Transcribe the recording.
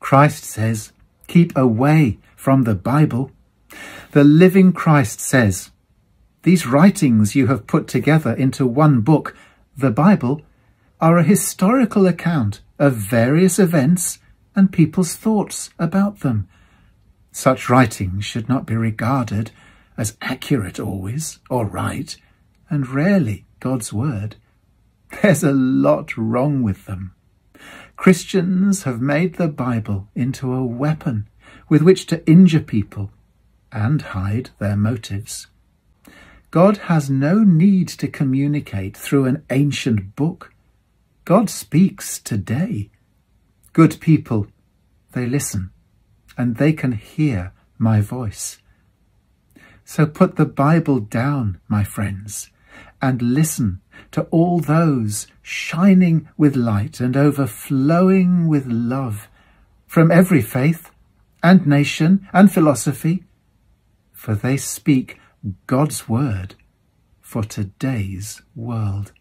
Christ says, keep away from the Bible. The living Christ says, these writings you have put together into one book, the Bible, are a historical account of various events and people's thoughts about them. Such writings should not be regarded as accurate always, or right, and rarely God's word. There's a lot wrong with them. Christians have made the Bible into a weapon with which to injure people and hide their motives. God has no need to communicate through an ancient book. God speaks today. Good people, they listen, and they can hear my voice. So put the Bible down, my friends, and listen to all those shining with light and overflowing with love from every faith and nation and philosophy, for they speak God's word for today's world.